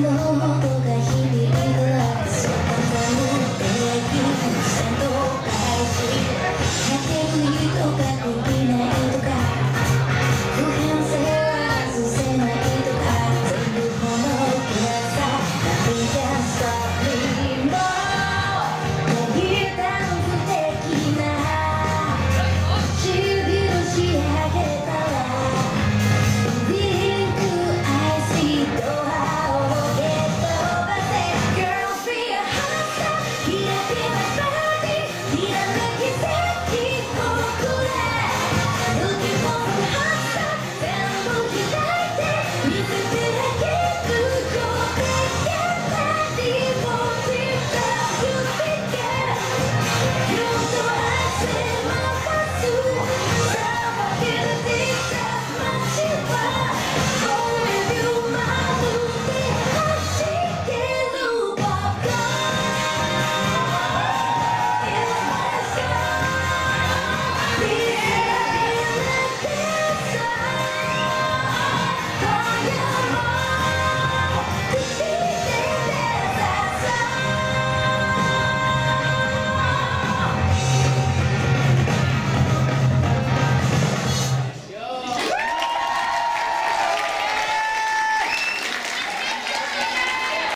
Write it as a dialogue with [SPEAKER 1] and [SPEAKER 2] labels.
[SPEAKER 1] know